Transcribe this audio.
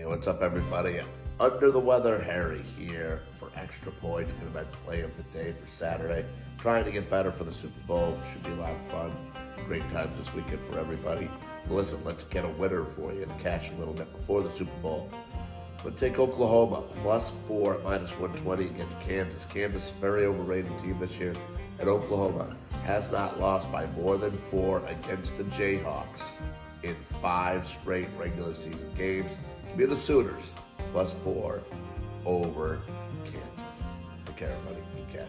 Hey, what's up, everybody? Under the weather, Harry here for Extra Points. To my play of the day for Saturday. Trying to get better for the Super Bowl. Should be a lot of fun. Great times this weekend for everybody. But listen, let's get a winner for you to cash a little bit before the Super Bowl. But take Oklahoma plus four minus 120 against Kansas. Kansas, very overrated team this year. And Oklahoma has not lost by more than four against the Jayhawks in five straight regular season games. Be the Sooners, plus four over Kansas. Take care, everybody. Cash.